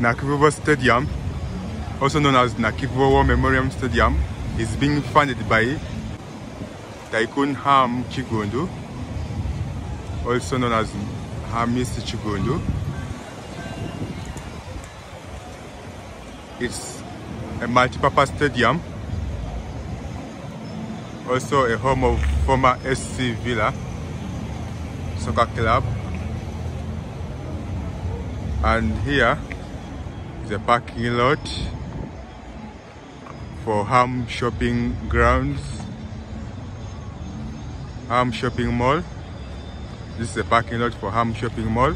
Nakivubo Stadium, also known as Nakivubo Memorial Stadium, is being funded by Tycoon Ham Kiggundu, also known as Hamis Kiggundu. It's a multi-purpose stadium, also a home of former SC Villa Soccer Club. And here a parking lot for Ham Shopping Grounds, Ham Shopping Mall. This is a parking lot for Ham Shopping Mall.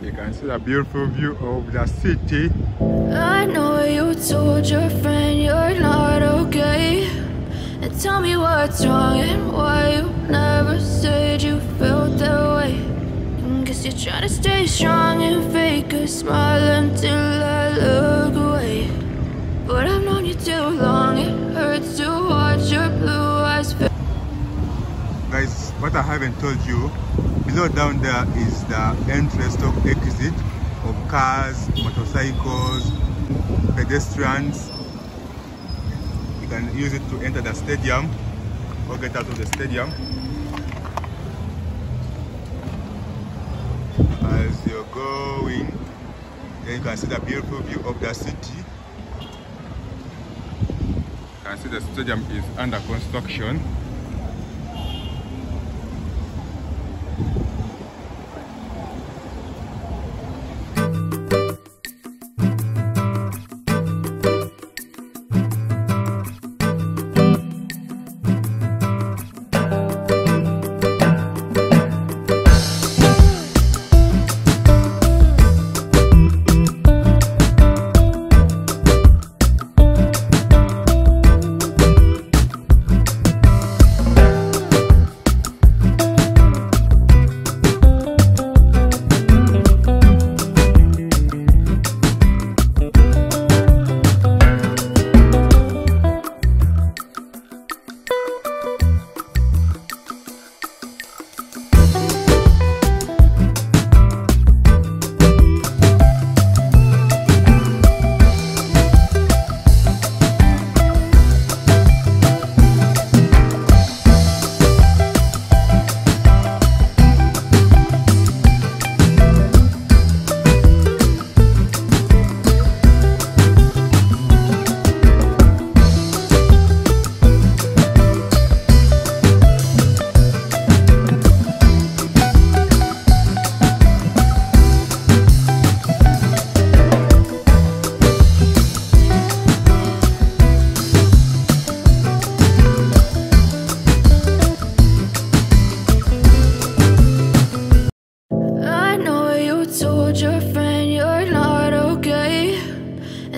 You can see the beautiful view of the city. I know you told your friend you're not okay. And tell me what's wrong and why you never strong and fake a smile until I look away. But I've known you too long, it hurts to watch your blue eyes fade. Guys, what I haven't told you, below down there is the entrance to exit of cars, motorcycles, pedestrians. You can use it to enter the stadium or get out of the stadium. As you're going, then you can see the beautiful view of the city. You can see the stadium is under construction.